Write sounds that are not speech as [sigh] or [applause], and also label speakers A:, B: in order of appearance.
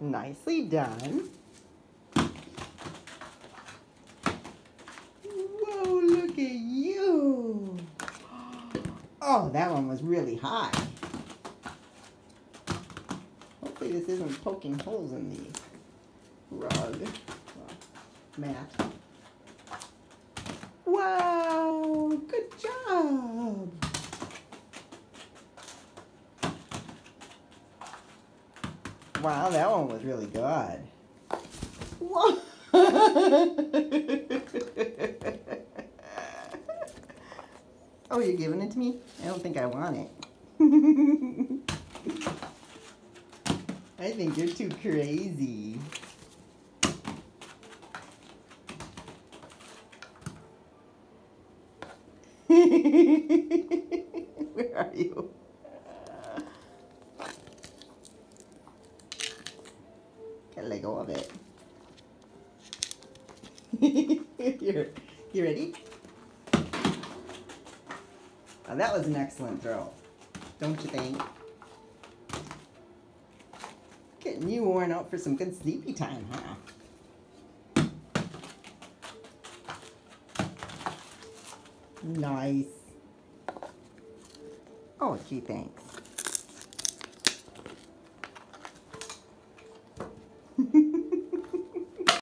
A: Nicely done. Whoa, look at you. Oh, that one was really high. Hopefully this isn't poking holes in the rug. Well, mat. Wow, good job. Wow, that one was really good. [laughs] Oh, you're giving it to me? I don't think I want it. [laughs] I think you're too crazy. [laughs] Where are you? Let go of it. [laughs] you you ready? Oh, that was an excellent throw. Don't you think? Getting you worn out for some good sleepy time, huh? Nice. Oh, gee, thanks.